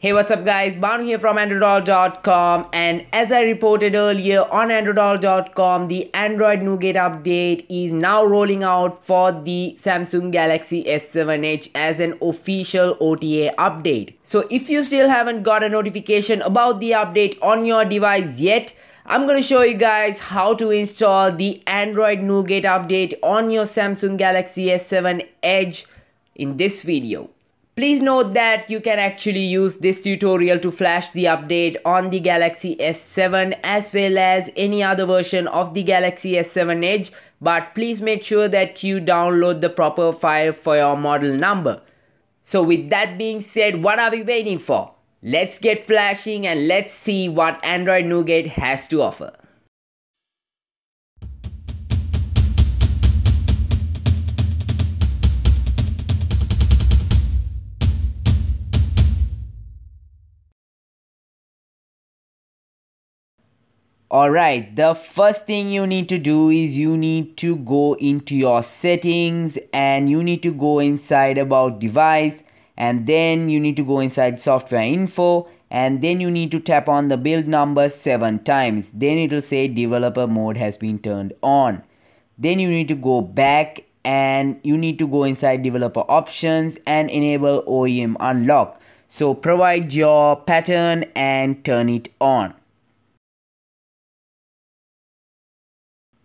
Hey what's up guys, Banu here from AndroDollar.com and as I reported earlier on AndroDollar.com the Android Nougat update is now rolling out for the Samsung Galaxy S7 Edge as an official OTA update. So if you still haven't got a notification about the update on your device yet, I'm gonna show you guys how to install the Android Nougat update on your Samsung Galaxy S7 Edge in this video. Please note that you can actually use this tutorial to flash the update on the Galaxy S7 as well as any other version of the Galaxy S7 Edge but please make sure that you download the proper file for your model number. So with that being said, what are we waiting for? Let's get flashing and let's see what Android Nougat has to offer. Alright, the first thing you need to do is you need to go into your settings and you need to go inside about device and then you need to go inside software info and then you need to tap on the build number 7 times. Then it will say developer mode has been turned on. Then you need to go back and you need to go inside developer options and enable OEM unlock. So provide your pattern and turn it on.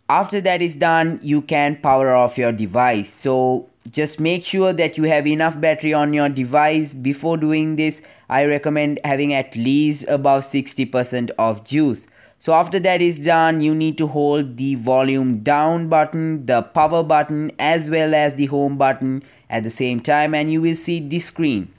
After that is done you can power off your device. So just make sure that you have enough battery on your device. Before doing this i recommend having at least above 60% of juice. So after that is done you need to hold the volume down button the power button as well as the home button at the same time and you will see the screen.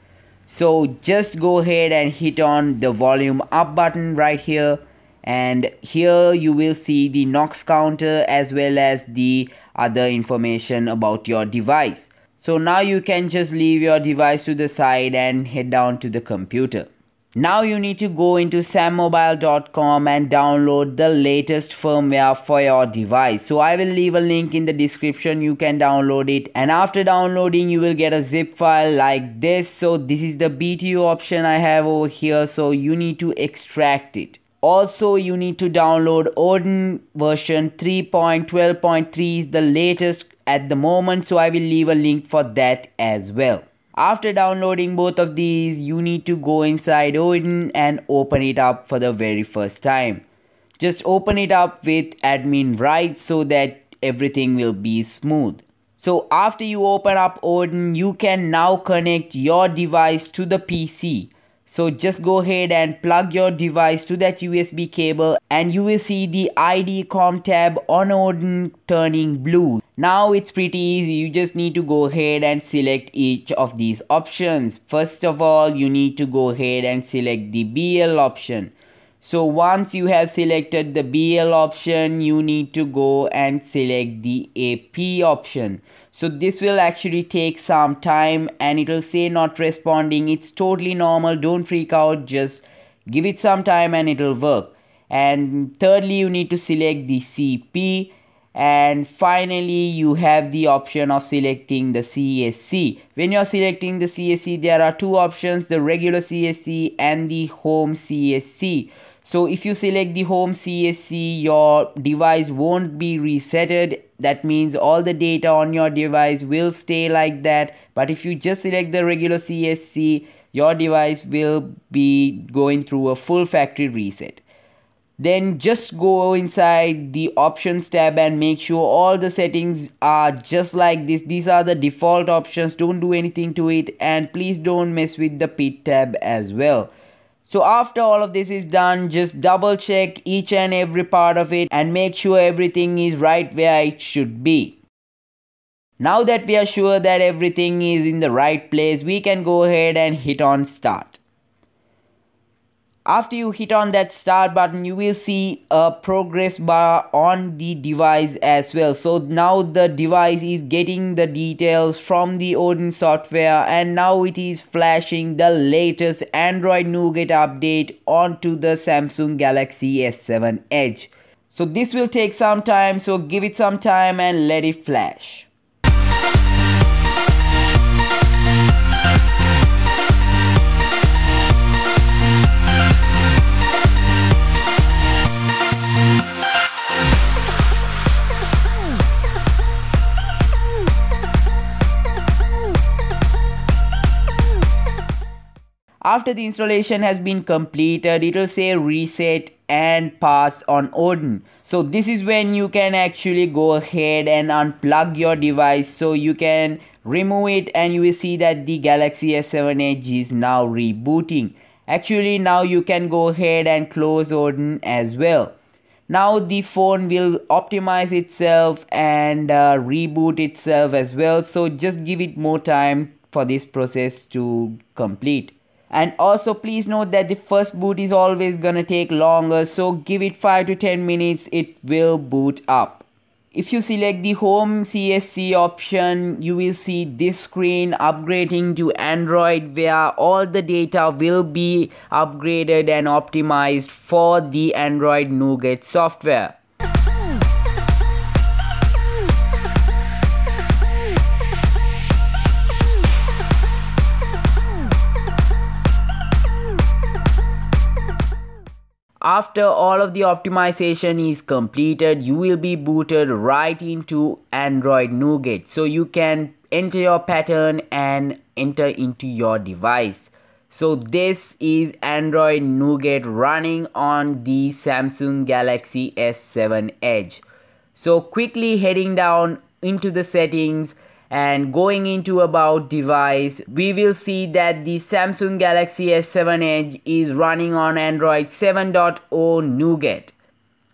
So just go ahead and hit on the volume up button right here and here you will see the Knox counter as well as the other information about your device. So now you can just leave your device to the side and head down to the computer. Now you need to go into sammobile.com and download the latest firmware for your device. So I will leave a link in the description. You can download it. And after downloading, you will get a zip file like this. So this is the BTU option I have over here. So you need to extract it also you need to download odin version 3.12.3 is the latest at the moment so i will leave a link for that as well. After downloading both of these you need to go inside odin and open it up for the very first time. Just open it up with admin rights so that everything will be smooth. So after you open up odin you can now connect your device to the pc so just go ahead and plug your device to that USB cable and you will see the ID COM tab on Odin turning blue. Now it's pretty easy. You just need to go ahead and select each of these options. First of all, you need to go ahead and select the BL option. So once you have selected the BL option, you need to go and select the AP option so this will actually take some time and it will say not responding. It's totally normal. Don't freak out. Just give it some time and it will work. And thirdly you need to select the cp and finally you have the option of selecting the CSC. When you're selecting the CSC there are two options the regular CSC and the home CSC. So if you select the home CSC, your device won't be resetted. That means all the data on your device will stay like that. But if you just select the regular CSC, your device will be going through a full factory reset. Then just go inside the options tab and make sure all the settings are just like this. These are the default options. Don't do anything to it and please don't mess with the pit tab as well. So after all of this is done, just double check each and every part of it and make sure everything is right where it should be. Now that we are sure that everything is in the right place, we can go ahead and hit on start after you hit on that start button you will see a progress bar on the device as well. So now the device is getting the details from the odin software and now it is flashing the latest android nougat update onto the samsung galaxy s7 edge. So this will take some time so give it some time and let it flash After the installation has been completed, it will say reset and pass on Odin. So this is when you can actually go ahead and unplug your device so you can remove it and you will see that the Galaxy S7 Edge is now rebooting. Actually now you can go ahead and close Odin as well. Now the phone will optimize itself and uh, reboot itself as well. So just give it more time for this process to complete and also please note that the first boot is always gonna take longer so give it 5 to 10 minutes it will boot up. If you select the home CSC option you will see this screen upgrading to Android where all the data will be upgraded and optimized for the Android Nougat software after all of the optimization is completed you will be booted right into android nougat so you can enter your pattern and enter into your device. So this is android nougat running on the samsung galaxy s7 edge. So quickly heading down into the settings and going into about device we will see that the Samsung Galaxy S7 Edge is running on Android 7.0 Nougat.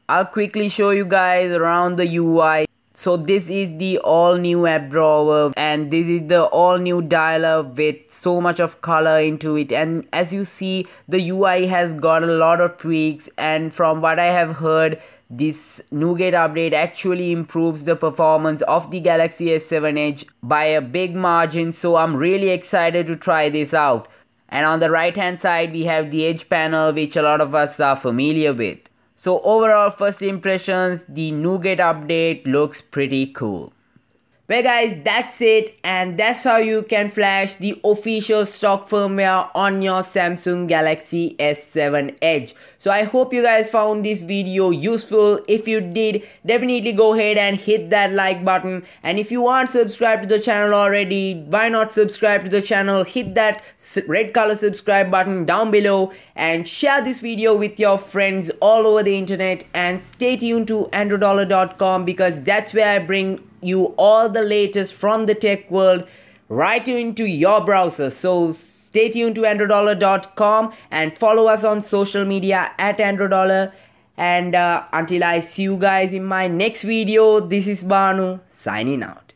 I'll quickly show you guys around the UI. So this is the all new app drawer and this is the all new dialer with so much of color into it and as you see the UI has got a lot of tweaks and from what I have heard this Nougat update actually improves the performance of the Galaxy S7 Edge by a big margin so I'm really excited to try this out. And on the right hand side we have the Edge panel which a lot of us are familiar with. So overall first impressions the Nougat update looks pretty cool. Well guys, that's it and that's how you can flash the official stock firmware on your Samsung Galaxy S7 Edge. So I hope you guys found this video useful. If you did, definitely go ahead and hit that like button. And if you aren't subscribed to the channel already, why not subscribe to the channel? Hit that red color subscribe button down below and share this video with your friends all over the internet and stay tuned to androdollar.com because that's where I bring you all the latest from the tech world right into your browser. So stay tuned to androdollar.com and follow us on social media at androdollar. And uh, until I see you guys in my next video, this is Banu signing out.